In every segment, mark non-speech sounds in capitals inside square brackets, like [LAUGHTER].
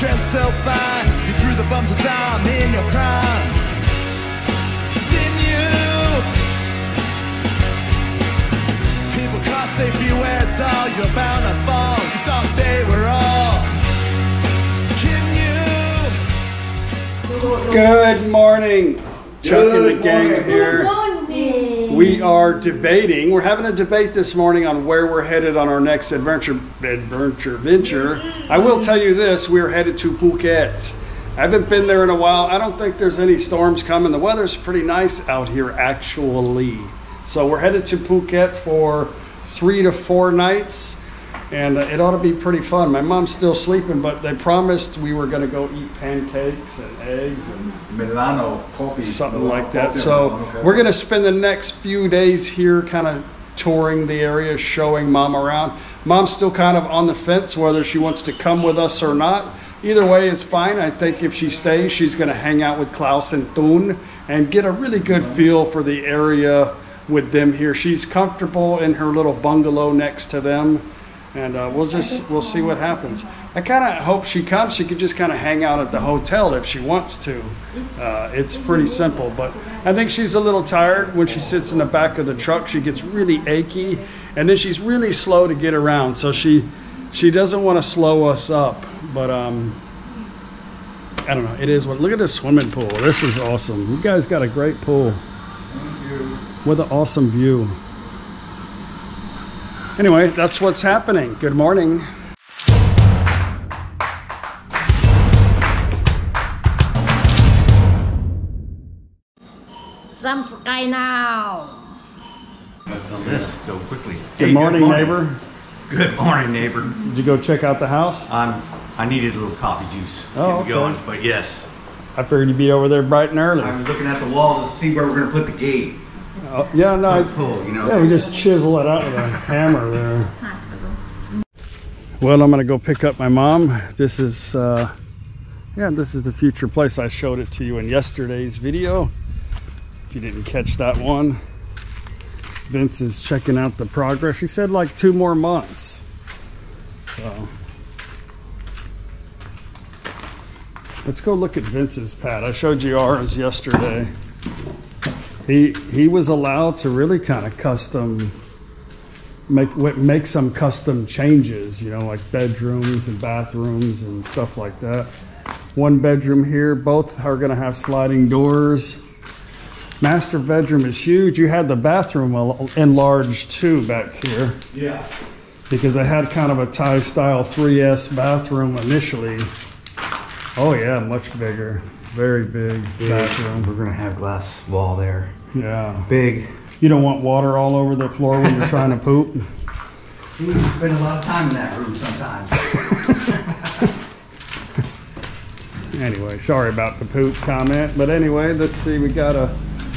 dressed so fine. You threw the bums of dime in your prime. Didn't you? People call, say beware, doll. You're bound to fall. You thought they were all. Kidding you? Good morning. Chuck and the gang here. We are debating. We're having a debate this morning on where we're headed on our next adventure. Adventure, venture. I will tell you this: we're headed to Phuket. I haven't been there in a while. I don't think there's any storms coming. The weather's pretty nice out here, actually. So we're headed to Phuket for three to four nights, and uh, it ought to be pretty fun. My mom's still sleeping, but they promised we were going to go eat pancakes and eggs and Milano coffee. something Milano like that. So Okay. we're gonna spend the next few days here, kind of touring the area, showing mom around. Mom's still kind of on the fence whether she wants to come with us or not. Either way it's fine. I think if she stays, she's gonna hang out with Klaus and Thun and get a really good feel for the area with them here. She's comfortable in her little bungalow next to them. And uh, we'll just we'll see what happens. I kind of hope she comes. She could just kind of hang out at the hotel if she wants to. Uh, it's pretty simple, but I think she's a little tired when she sits in the back of the truck. She gets really achy, and then she's really slow to get around. So she she doesn't want to slow us up. But um, I don't know. It is what. Look at this swimming pool. This is awesome. You guys got a great pool with an awesome view. Anyway, that's what's happening. Good morning. Some sky now. Let the list go quickly. Good Hey, morning, neighbor. Good morning, neighbor. Did you go check out the house? I'm. I needed a little coffee juice Oh, okay. going, but yes, I figured you'd be over there bright and early. I was looking at the wall to see where we're gonna put the gate. Oh, yeah, no, I, For you know. yeah, we just chisel it out with a [LAUGHS] hammer there. Well, I'm gonna go pick up my mom. This is, uh, yeah, this is the future place. I showed it to you in yesterday's video. If you didn't catch that one, Vince is checking out the progress. He said like two more months. So. Let's go look at Vince's pad. I showed you ours yesterday. He he was allowed to really kind of custom make make some custom changes, you know, like bedrooms and bathrooms and stuff like that. One bedroom here, both are going to have sliding doors. Master bedroom is huge. You had the bathroom enlarged too back here Yeah. because I had kind of a Thai style 3S bathroom initially. Oh yeah, much bigger. Very big bathroom. We're gonna have glass wall there. Yeah. Big. You don't want water all over the floor when you're trying to [LAUGHS] poop. You spend a lot of time in that room sometimes. [LAUGHS] Anyway, sorry about the poop comment. But anyway, let's see. We got a.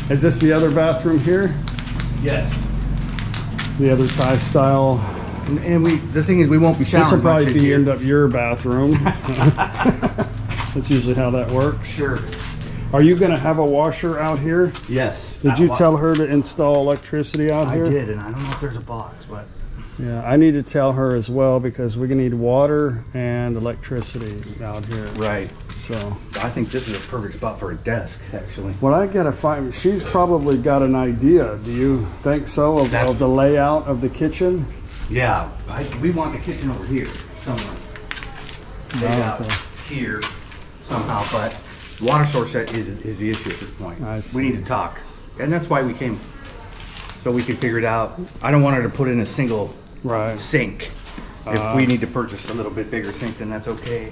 Is this the other bathroom here? yes. The other Thai style. And, and we. The thing is, we won't be showering This will probably be here. end up your bathroom. [LAUGHS] That's usually how that works. Sure. Are you going to have a washer out here? Yes. Did you tell her to install electricity out I here? I did, and I don't know if there's a box, but Yeah, I need to tell her as well because we're gonna need water and electricity out here. right. So, I think this is a perfect spot for a desk, actually. what I gotta find, she's probably got an idea. Do you think so of, of the layout of the kitchen? Yeah, I, we want the kitchen over here somewhere. Laid Oh, okay. here somehow, but water source is, is the issue at this point. I see. We need to talk, and that's why we came, so we could figure it out. I don't want her to put in a single Right. sink. If Uh. we need to purchase a little bit bigger sink, then that's okay.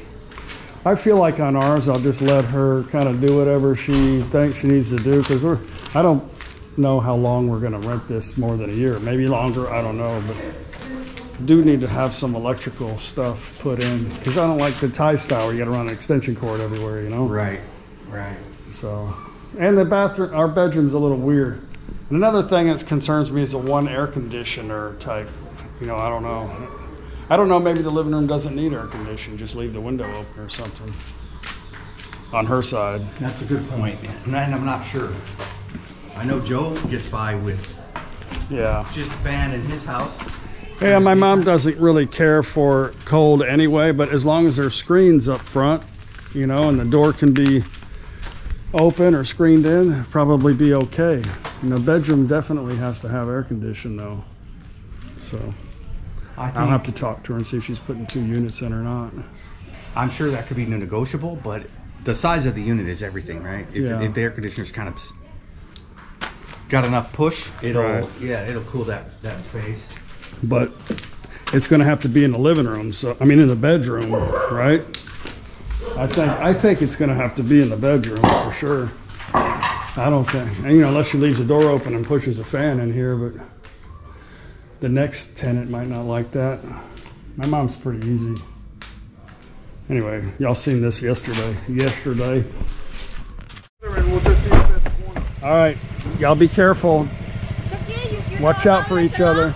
I feel like on ours, I'll just let her kind of do whatever she thinks she needs to do because we're, I don't know how long we're gonna rent this more than a year, maybe longer, I don't know, but do need to have some electrical stuff put in because I don't like the Thai style where you gotta run an extension cord everywhere, you know? Right, right. So, and the bathroom, our bedroom's a little weird. And another thing that concerns me is the one air conditioner type. You know, I don't know. I don't know. Maybe the living room doesn't need air conditioning. Just leave the window open or something. On her side. That's a good point. point, and I'm not sure. I know Joe gets by with Yeah. just a fan in his house, Yeah, my mom doesn't really care for cold anyway, but as long as there's screens up front, you know, and the door can be open or screened in, probably be okay. And the bedroom definitely has to have air conditioning though. So I I'll have to talk to her and see if she's putting two units in or not. I'm sure that could be negotiable, but the size of the unit is everything, right? If, Yeah. if the air conditioner's kind of got enough push, it'll Right. yeah, it'll cool that that space. But it's gonna have to be in the living room, so, I mean, in the bedroom, right? I think, I think it's gonna have to be in the bedroom for sure. I don't think, and, you know, unless she leaves the door open and pushes a fan in here, but the next tenant might not like that. My mom's pretty easy. Anyway, y'all seen this yesterday, yesterday. All right, y'all be careful. Watch out for each other.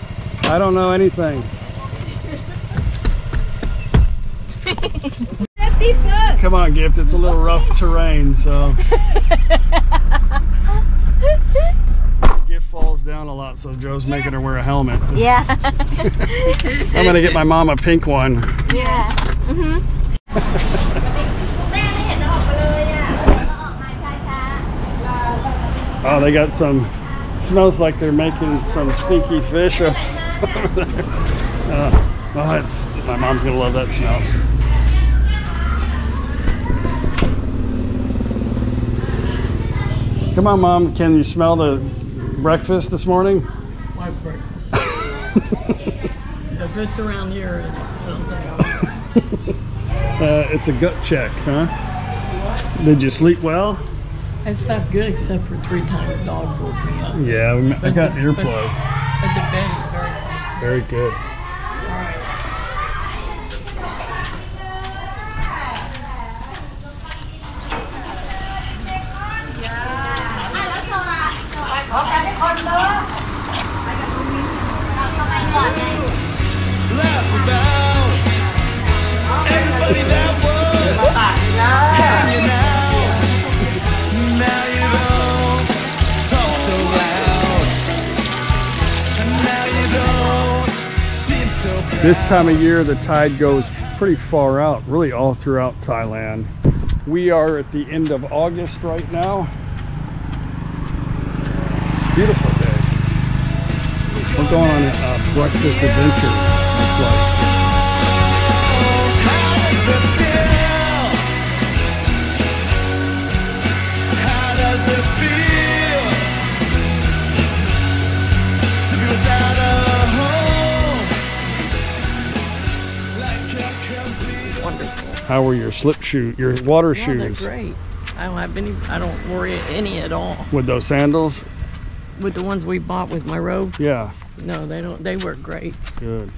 I don't know anything. [LAUGHS] Come on, Gift. It's a little rough terrain, so. Gift falls down a lot, so Joe's making her wear a helmet. Yeah. I'm gonna get my mom a pink one. yeah. Mm-hmm. Oh, they got some. Smells like they're making some stinky fish. [LAUGHS] uh, oh, it's my mom's gonna love that smell. Come on, mom. Can you smell the breakfast this morning? My breakfast. [LAUGHS] if it's around here, I don't think I'll. Uh, it's a gut check, huh? Did you sleep well? I slept good except for three times dogs woke me up. Yeah, I got earplug. But the bed very good. This time of year, the tide goes pretty far out, really all throughout Thailand. We are at the end of August right now. Beautiful day. We're going on a uh, breakfast adventure. Like. How does it feel How were your slip shoe, your water Yeah, they're shoes great. I don't have any. I don't worry any at all with those sandals? with the ones we bought with my robe. Yeah, No, they don't. They work great. good.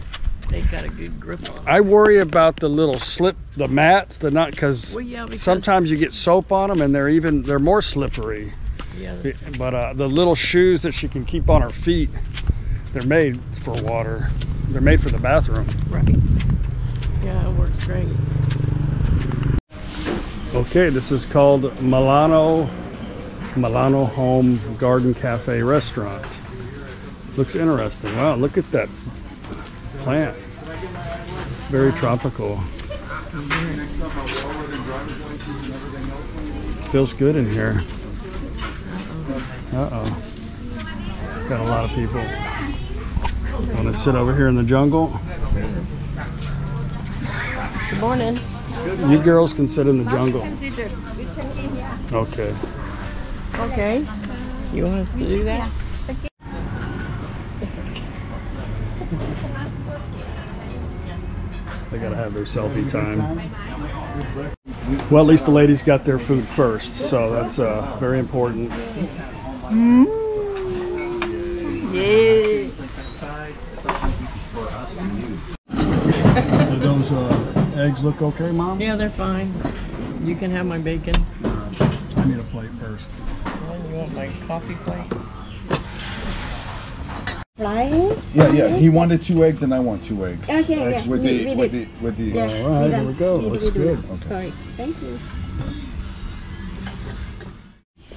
They got a good grip on. 'em. I worry about the little slip, the mats, the not because Well, yeah, because sometimes you get soap on them and they're even they're more slippery. yeah, But uh, the little shoes that she can keep on her feet, they're made for water. They're made for the bathroom. right. Yeah, it works great. Okay, this is called Milano Milano Home Garden Cafe Restaurant. Looks interesting. Wow, look at that plant. Very tropical. Feels good in here. Uh-oh. Got a lot of people. Want to sit over here in the jungle? Good morning. You girls can sit in the jungle. Okay. Okay. You want us to do that? They gotta have their selfie time. Well, at least the ladies got their food first, so that's uh, very important. Yeah. Those uh, eggs look okay, Mom? Yeah, they're fine. You can have my bacon. I need a plate first. And you want my coffee plate? Flying? Yeah, yeah. He wanted two eggs, and I want two eggs. Okay, Eggs yeah. with We- the we with did. the with the. Yeah. All right, we here we go. We- Looks we good. Okay. Sorry. Thank you.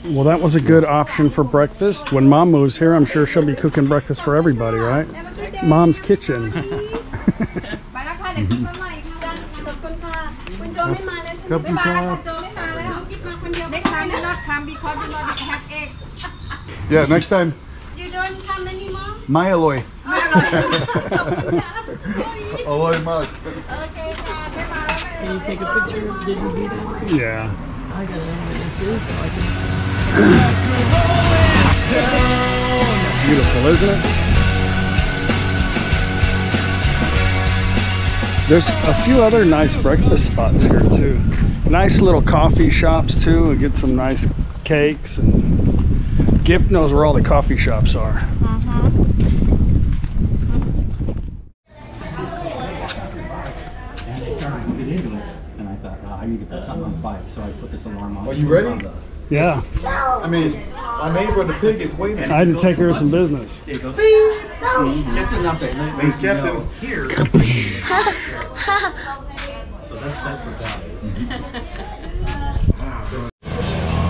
Well, that was a good option for breakfast. When Mom moves here, I'm sure she'll be cooking breakfast for everybody, right? Have a good day. Mom's kitchen. ไป [LAUGHS] คุณโจไม่มาแล้วใช่ไหม ครับ ไม่มาแล้ว ครั ค่ะ บ โจไม่มาแล้วกิ๊บมาคนเดียว Next time do not come because you not have egg Yeah, next time. you don't come anymore My alloy. ไม่อร่อยขอบคุณค่ะ Alloy mug. โอเคค่ะไม่มาแล้วไม่ Can you take a picture? Did you do that? Yeah. I gotta know what this is so I can. Beautiful, isn't it? There's a few other nice breakfast spots here too. Nice little coffee shops too. and Get some nice cakes and Gift knows where all the coffee shops are. Mm-hmm. And they started to get into it. And I thought, oh, I need to put something on fire. So I put this alarm on. Are you ready? Yeah, I mean, my neighbor, the pig, is waiting. I had to take care of some business. It goes, beep. Just enough to let me He's kept know him. here. so that's, that's what that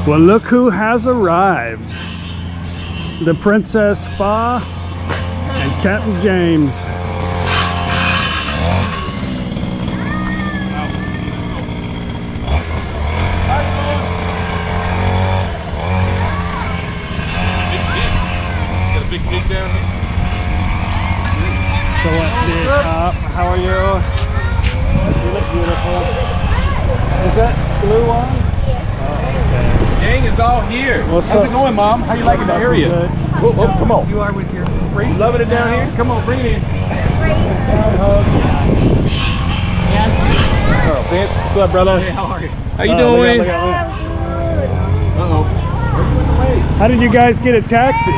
is. Well, look who has arrived. The Princess Spa and Captain James. Got a big pig down here. So what, big top? How are you? You look beautiful. Is that blue one? Gang is all here. What's How's up? it going, Mom? How you liking the area? Good. Whoa, whoa, come on. You are with your friends. Loving it down here? Come on, bring it in. Oh, Vince, what's up, brother? Hey, how are you? How you Oh, look doing? look at- look. Uh-oh. How did you guys get a taxi?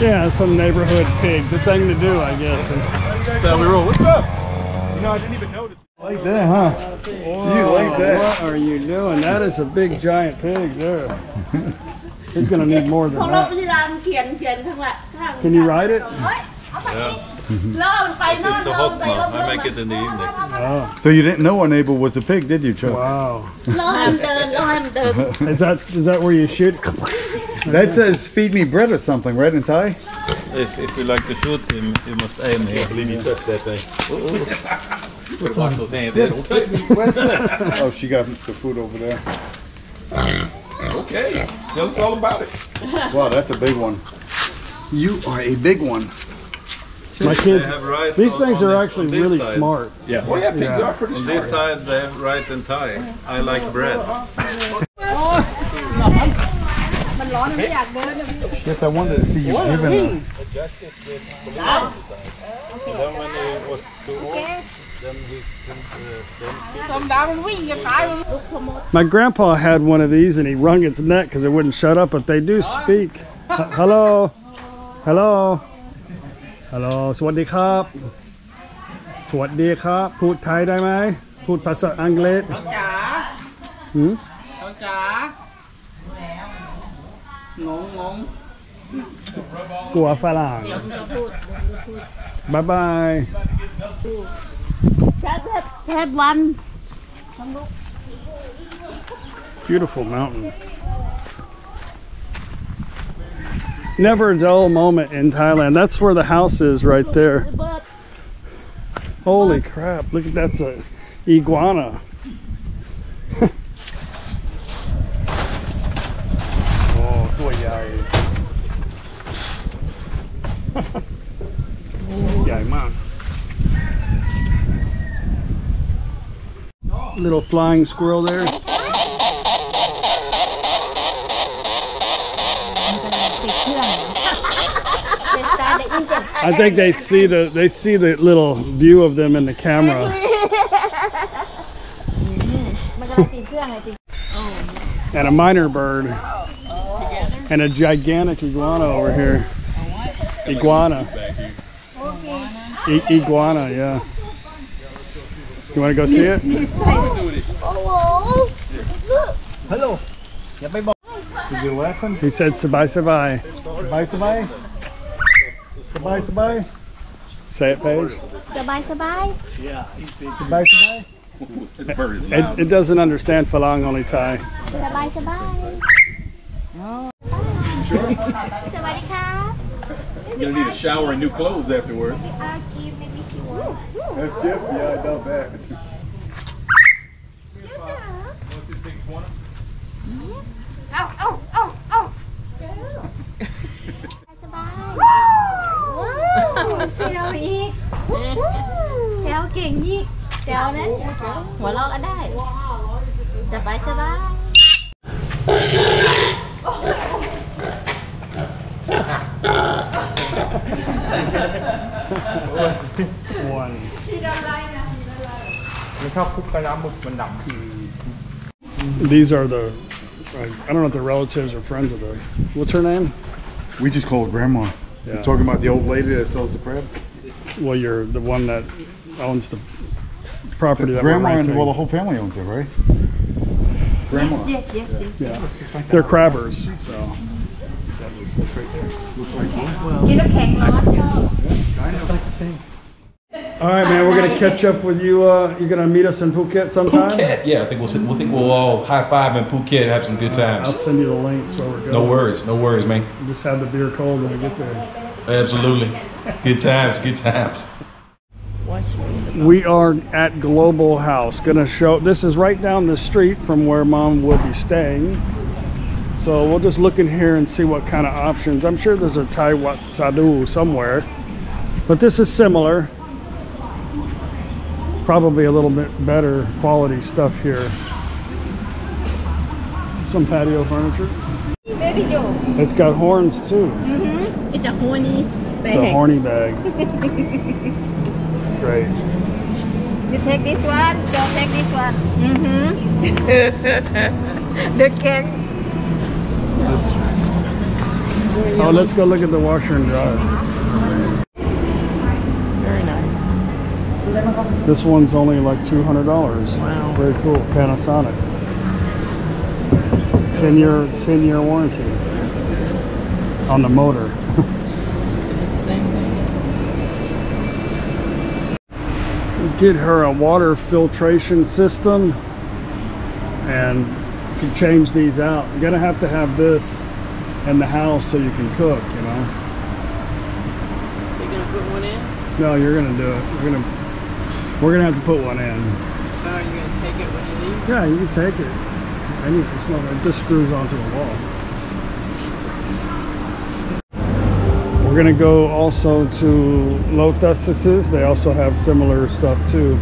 Yeah, some neighborhood pig. The thing to do, I guess. So we roll. What's up? You know, I didn't even notice. Like that, huh? Whoa, you like that? What are you doing? That is a big giant pig there. [LAUGHS] He's gonna need more than that. Can you ride it? Yeah. it's a hope now. I make it in the evening. Oh. So you didn't know our neighbor was a pig, did you, Chuck? Wow. is that is that where you shoot? [LAUGHS] That says feed me bread or something, right, in Thai? If, if you like to shoot him, you must aim here. Believe me, touch that thing. Put wash those hands. there. Don't touch me. [LAUGHS] Oh, she got the food over there. Okay. Tell us all about it. Wow, that's a big one. You are a big one. My kids. Have right These on- things on are this- actually really side. smart. Yeah. Oh yeah, pigs Yeah. are pretty On this side, they have right and Thai. I like bread. [LAUGHS] Oh, Yes, I wanted to see you what giving. My grandpa had one of these and he wrung its neck because it wouldn't shut up, but they do speak. Hello? Hello? Hello? Swadikhap? Swadikhap? Put Thai, Dai Mai? Put Pasa Anglet? Hmm? งงงง กลัวฝรั่งบายบาย แค่แค่วัน Beautiful mountain. Never a dull moment in Thailand. That's where the house is right there. เบิด Holy crap, look at that's a iguana. ตัวใหญ่ ใหญ่มาก [LAUGHS] Little flying squirrel there. I think they see the they see the little view of them in the camera. [LAUGHS] and a myna bird and a gigantic iguana over here. Iguana. I iguana, yeah. You want to go see it? Hello. Did you laugh him? He said sabai sabai. Sabai sabai? Sabai sabai? Say it, Paige. Sabai sabai? Yeah. Sabai sabai? It, it, it, doesn't understand Falang only Thai. Sabai sabai. ายสบายสวัสดีครับ You're gonna need a shower and new clothes afterwards. Uh, give maybe she want. That's different. Yeah, I doubt that. Ow, ow, ow, ow. สบายว้าวเซลอีกเซลเก่งอีกเซลนะหัวเราะก็ได้สบายสบาย One. ไม่ชอบคุกกระน้ำหมึกมันด These are the, I I don't know if they're relatives or friends of the, what's her name? We just call her grandma. Yeah. You're talking about the old lady that sells the crab? Well, you're the one that owns the property that grandma we're and well, the renting. whole family owns it, right? Grandma. Yes, yes, yes. Yeah. They're crabbers, so. Get a cake, Lord. All right, man, we're gonna catch up with you. Uh, you gonna meet us in Phuket sometime? Phuket, yeah. I think we'll sit, we'll think we'll all high five in Phuket and have some good times. I'll send you the links where we're going. No worries, no worries, man. Just have the beer cold when we get there. Absolutely. Good times, good times. We are at Global House. Gonna show. This is right down the street from where Mom would be staying. So we'll just look in here and see what kind of options. I'm sure there's a Thai Watsadu somewhere, but this is similar. Probably a little bit better quality stuff here. Some patio furniture. It's got horns too. It's a horny bag. It's a horny bag. [LAUGHS] Great. You take this one, don't take this one. Mm-hmm. [LAUGHS] the cake. Oh, let's go look at the washer and dryer. Very nice. This one's only like two hundred dollars. Wow. Very cool. Panasonic. Ten year ten year warranty on the motor. The same thing. Get her a water filtration system and can change these out. You're gonna have to have this in the house so you can cook, you know. They gonna put one in? No, you're gonna do it. We're gonna we're gonna have to put one in. So are you gonna take it when you leave? Yeah, you can take it. Any, it's not, it just screws onto the wall. We're gonna go also to Lotus's. They also have similar stuff too.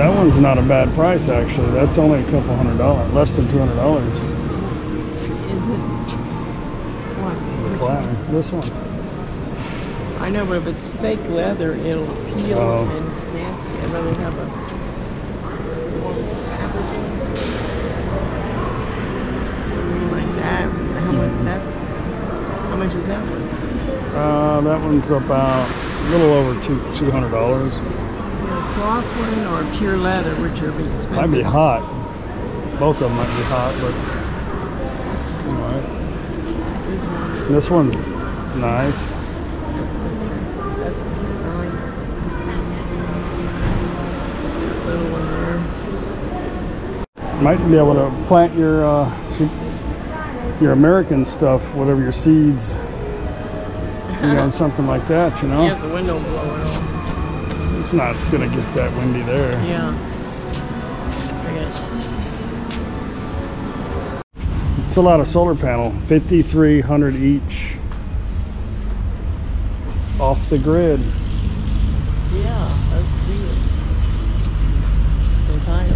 That one's not a bad price actually. That's only a couple hundred dollars, less than two hundred dollars. Is it? What? This one. I know, but if it's fake leather, it'll peel Oh. and it's nasty. I'd rather have a warm fabric one. like that. How much? That's how much is that one? Uh, that one's about a little over two two hundred dollars. Or pure leather, which are expensive. Might be hot. Both of them might be hot, but alright. This one's nice. That's I like that little one there. Might be able to plant your uh, your American stuff, whatever your seeds. You know, [LAUGHS] something like that. You know, have the window blower. It's not gonna get that windy there. Yeah. It's a lot of solar panel, 5,300 each, off the grid. Yeah, that's good. Tired.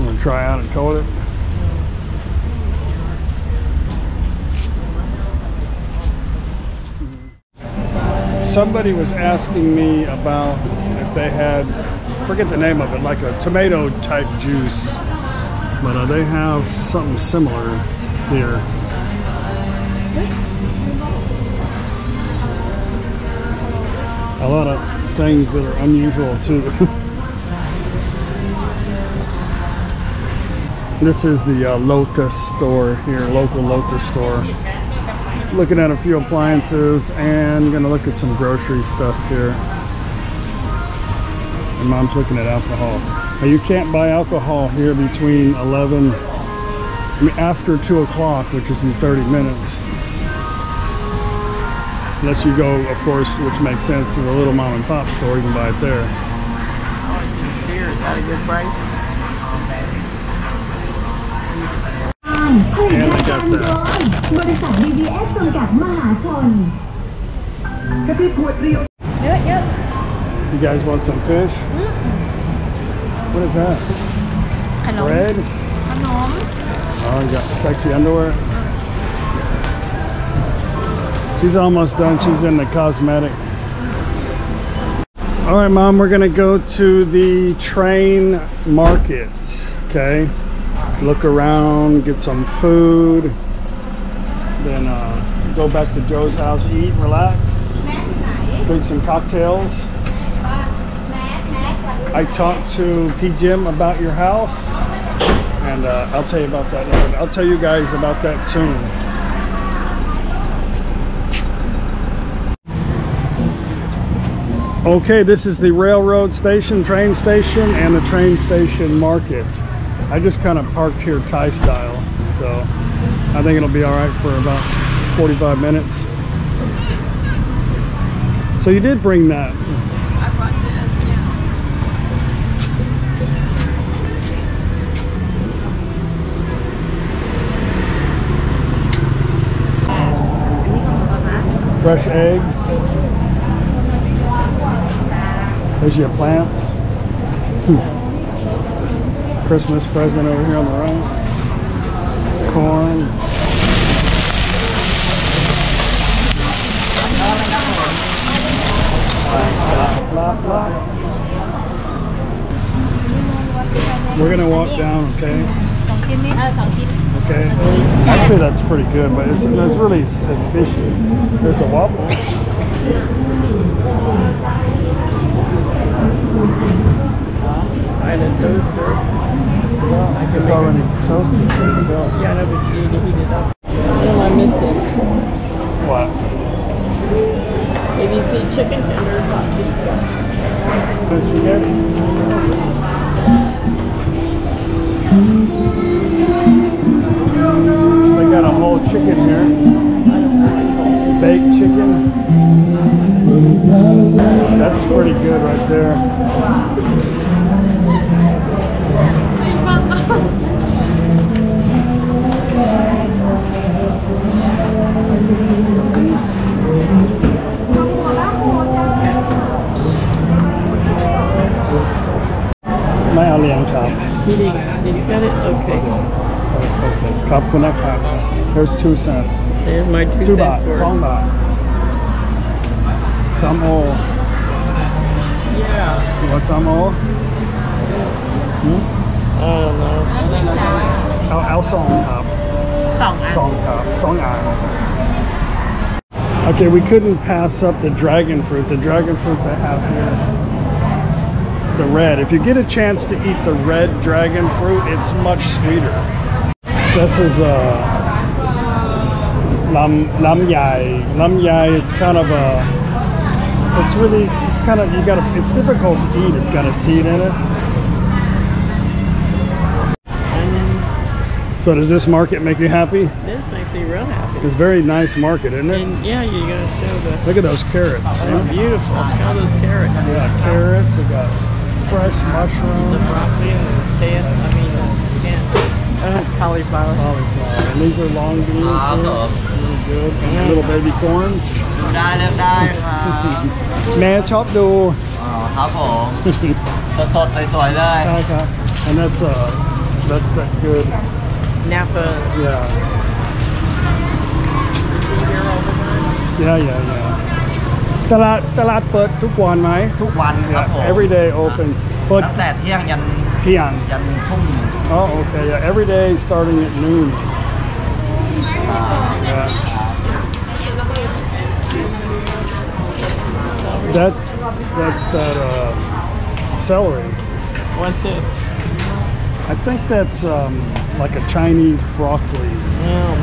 I'm gonna try out and coat it. Somebody was asking me about they had, forget the name of it, like a tomato type juice, but uh, they have something similar here. A lot of things that are unusual too. [LAUGHS] This is the uh, Lotus store here, local Lotus store. looking at a few appliances and gonna look at some grocery stuff here. And mom's looking at alcohol. Now you can't buy alcohol here between 11, I mean after 2 o'clock, which is in 30 minutes. Unless you go, of course, which makes sense, to the little mom and pop store, you can buy it there. Here, got a good price. And they got that. บริ you guys want some fish? Mm. What is that? Hello. Bread? Hello. Oh, you got sexy underwear. She's almost done. She's in the cosmetic. All right, Mom, we're going to go to the train market, okay? Look around, get some food, then uh, go back to Joe's house, eat, relax, drink some cocktails. I talked to P. Jim about your house, and uh, I'll tell you about that. later. I'll tell you guys about that soon. Okay, this is the railroad station, train station, and the train station market. I just kind of parked here Thai style, so I think it'll be all right for about 45 minutes. So you did bring that. I brought this, yeah. Fresh eggs. There's your plants. Christmas present over here on the right. Corn. We're gonna walk down, okay? okay? Actually, that's pretty good, but it's, it's really, it's fishy. There's a wobble. Island toaster. Well, it's already toasted. Yeah, I know, but you need to heat it up. What am I missing? What? Maybe see chicken tenders on pizza. Good spaghetti. Got a whole chicken here. Baked chicken. That's pretty good right there. May I liang chop? Did you, did you get it? Okay. Okay. Cup connect cup. There's two cents. There's my two, two cents. Baht, worth. Song baht. Some oil. Yeah. You want some oil? Hmm? I don't know. I'll, I'll song up. Song. Song up. Song up. Okay, we couldn't pass up the dragon fruit. The dragon fruit they have here. The red. If you get a chance to eat the red dragon fruit, it's much sweeter. This is uh, lam lam yai. Lam yai, it's kind of a it's really it's kind of you gotta it's difficult to eat. It's got a seed in it. So does this market make you happy? This makes me real happy. It's a very nice market, isn't it? And yeah, you're gonna show the Look at those carrots. oh, beautiful. Show those carrots. We got carrots, we got fresh The mushrooms, broccoli and the. I mean, uh. Uh, cauliflower. cauliflower. And these are long beans. Really good. And little baby corns. ได้เลือกได้ครับ แม่ชอบดู อ๋อครับผมสดๆสวยๆเลย [LAUGHS] ใช่ครับ [LAUGHS] And that's uh that's that good Napa. yeah yeah yeah yeah ตลาดตลาดเปิดทุกวันไหม ทุกวันครับผม every day open เปิด ตั้งแต่เที่ยงยัน เที่ยง ยันทุ่ม Oh, okay. Yeah, every day starting at noon. Yeah. That's that's that uh, celery. What's this? I think that's um, like a Chinese broccoli. Yeah.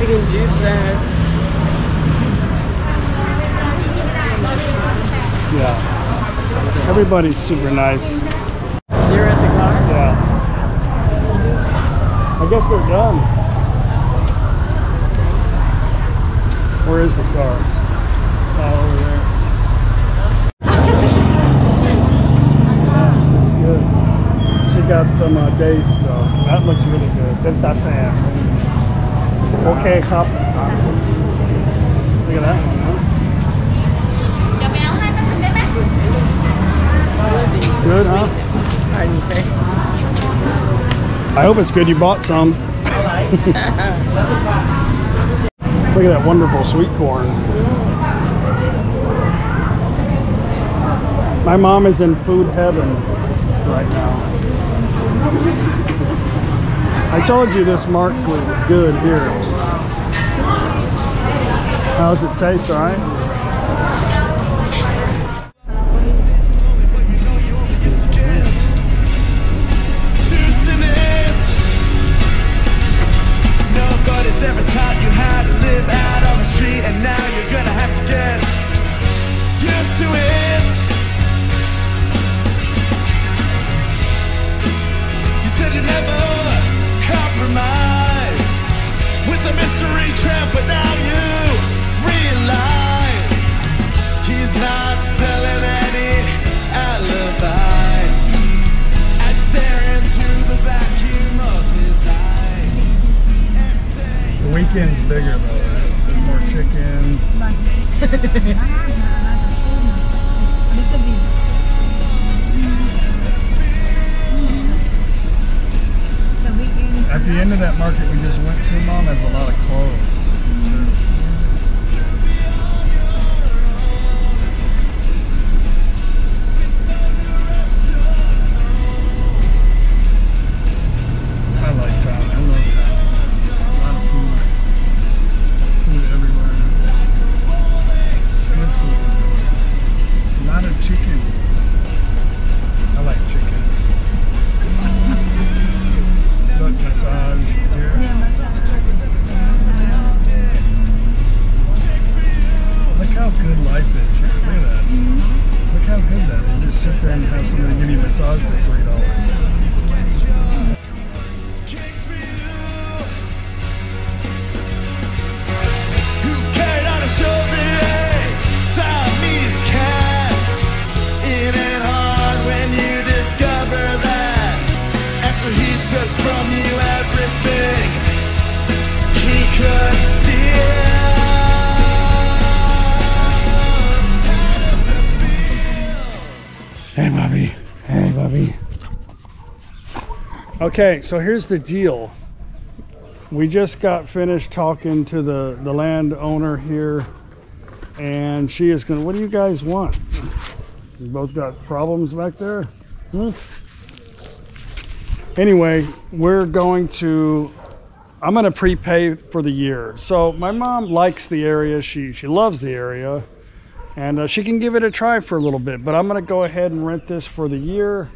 We can juice that. Yeah. Everybody's super nice. You're at the car? Yeah. I guess they're done. Where is the car? Got some uh, dates, so that looks really good. Then that's Sam. Okay, hop. Look at that? Good, huh? I hope it's good. You bought some. [LAUGHS] Look at that wonderful sweet corn. My mom is in food heaven right now. I told you this market was good here. How's it taste, all Okay, so here's the deal. We just got finished talking to the, the landowner here, and she is going to. What do you guys want? You both got problems back there? Hmm? Anyway, we're going to. I'm going to prepay for the year. So my mom likes the area. She she loves the area and uh, she can give it a try for a little bit. But I'm going to go ahead and rent this for the year.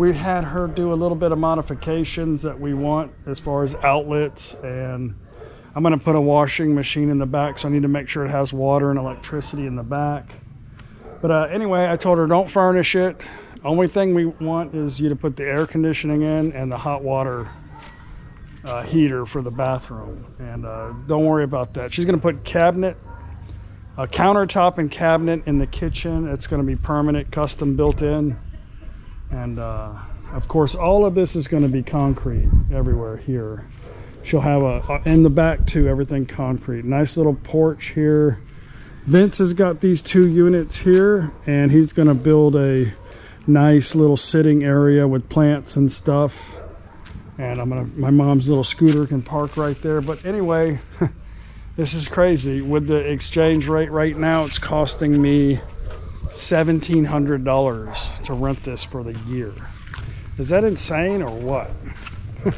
We had her do a little bit of modifications that we want as far as outlets, and I'm going to put a washing machine in the back, so I need to make sure it has water and electricity in the back. But uh, anyway, I told her don't furnish it. Only thing we want is you to put the air conditioning in and the hot water uh, heater for the bathroom. And uh, don't worry about that. She's going to put cabinet a countertop and cabinet in the kitchen. It's going to be permanent, custom built in. And uh, of course, all of this is going to be concrete everywhere here. She'll have a, in the back too, everything concrete. Nice little porch here. Vince has got these two units here, and he's going to build a nice little sitting area with plants and stuff. And I'm gonna, my mom's little scooter can park right there. But anyway, [LAUGHS] this is crazy. With the exchange rate right now, it's costing me $1,700 to rent this for the year. Is that insane or what? [LAUGHS]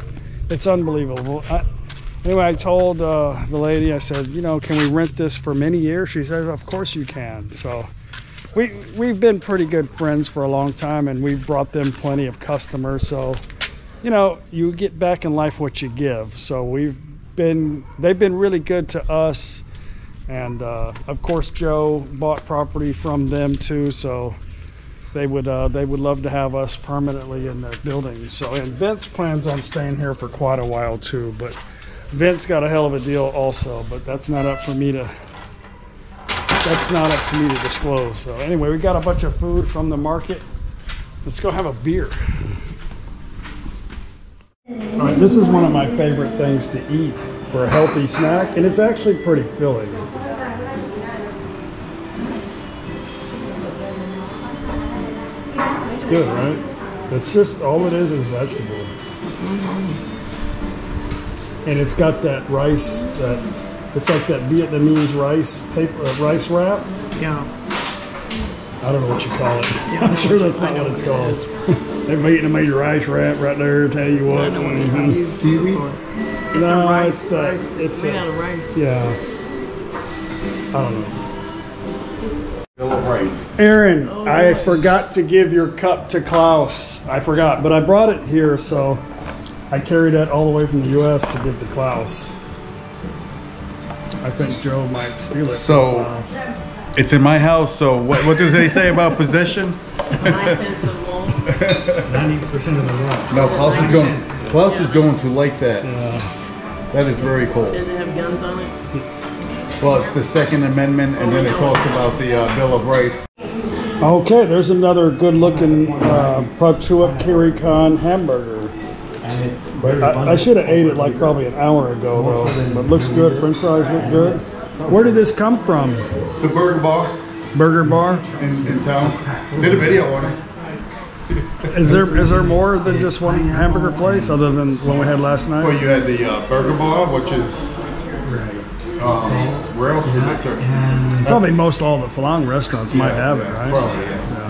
it's unbelievable. I, anyway, I told uh, the lady, I said, you know, can we rent this for many years? She said, of course you can. So we, we've been pretty good friends for a long time and we've brought them plenty of customers. So, you know, you get back in life what you give. So we've been they've been really good to us, and uh, of course Joe bought property from them too, so they would uh, they would love to have us permanently in their building. So and Vince plans on staying here for quite a while too, but Vince got a hell of a deal also, but that's not up for me to that's not up to me to disclose. So anyway, we got a bunch of food from the market. Let's go have a beer. All right, this is one of my favorite things to eat for a healthy snack, and it's actually pretty filling. It's good, right? It's just all it is is vegetable, and it's got that rice that it's like that Vietnamese rice paper uh, rice wrap. Yeah. I don't know what you call it. I'm sure that's not what it's called. [LAUGHS] They're Vietnamese rice wrap right there. Tell you what. I know what Mhm. You use Seaweed? It's No, a rice. it's, uh, rice. it's It's made a- out of rice. Yeah. I don't know. Bill of Rights. Aaron, I forgot to give your cup to Klaus. I forgot, but I brought it here, so I carried that all the way from the U.S. to give to Klaus. I think Joe might steal it. So- from Klaus. It's in my house, so what, what do they say about possession? Nine tenths of law. [LAUGHS] Ninety percent of the room. No, Klaus is going. Klaus is going to like that. That is very cool. Does it have guns on it? Well, it's the Second Amendment, and then it talks about the uh, Bill of Rights. Okay, there's another good-looking uh, Prachuap Kiri Khan hamburger. And it's very I, I should have ate it like probably an hour ago, though. But looks good. French fries look good. Where did this come from? The Burger Bar Burger Bar? in, in town. Did a video on it. Is there is there more than just one hamburger place other than the one we had last night? Well, you had the uh, Burger Bar, which is um, where else did this? Probably most all the Falang restaurants yeah, might have it, right? Probably. Yeah.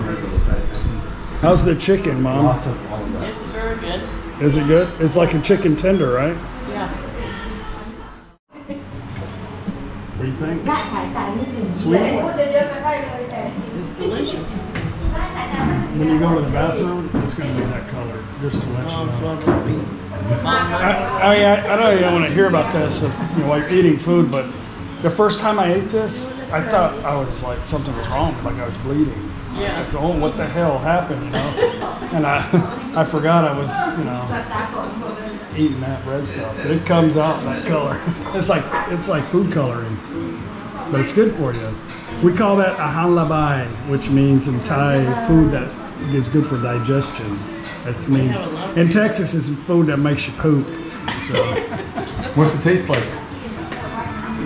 How's the chicken, Mom? It's very good. Is it good? It's like a chicken tender, right? Yeah. What do you think? Sweet. When you go to the bathroom, it's going to be that color. Just to let you know. not gonna be. I, I, I, don't even want to hear about this, you know, while you're eating food, but the first time I ate this, I thought I was like, something was wrong, like I was bleeding. Yeah. So, oh, what the hell happened, you know? And I, [LAUGHS] I forgot I was, you know, eating that red stuff. But it comes out that color. [LAUGHS] It's like, it's like food coloring, but it's good for you. We call that a halabai, which means in Thai, food that is good for digestion. That means, in Texas, is food that makes you poop. So, [LAUGHS] What's it taste like?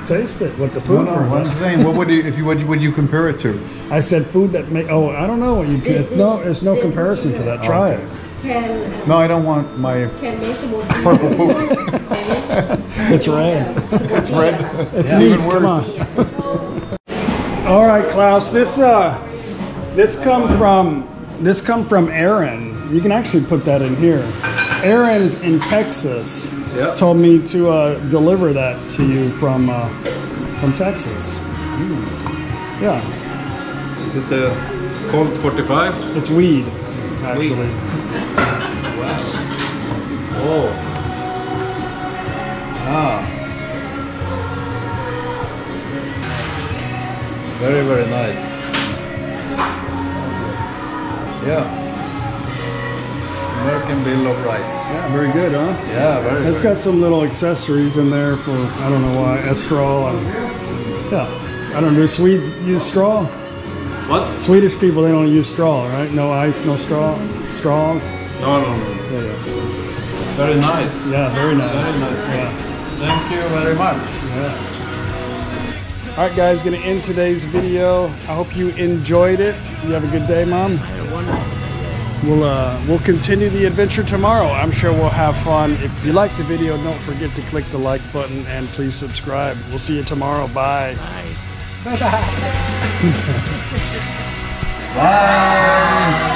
taste it with the No, poop. no. or What what? I'm saying, what would you if you would would you compare it to? I said food that make. Oh, I don't know what you. It's no, there's no comparison to that. Try it. can No, I don't want my can purple poop. It's red. it's red. It's Yeah. neat. Even Come worse. on. All right, Klaus. This uh, this come from this come from Aaron. You can actually put that in here. Aaron in Texas Yeah. told me to uh, deliver that to you from uh, from Texas. Yeah, Is it the Colt 45? it's weed, actually. Wow. Oh. Ah. Very, very nice. Yeah. American Bill of Rights. Yeah, very good, huh? Yeah, very It's got some little accessories in there for I don't know why, a straw and yeah. I don't know. Do Swedes use straw? What? Swedish people they don't use straw, right? No ice, no straw, straws. No, no, no. Yeah, yeah. Very nice. Yeah, very nice. Very nice. Yeah. Thank you very much. Yeah. All right, guys, gonna end today's video. I hope you enjoyed it. You have a good day, Mom. We'll uh, we'll continue the adventure tomorrow. I'm sure we'll have fun. If you like the video, don't forget to click the like button and please subscribe. We'll see you tomorrow. Bye. Bye. [LAUGHS] [LAUGHS] Bye.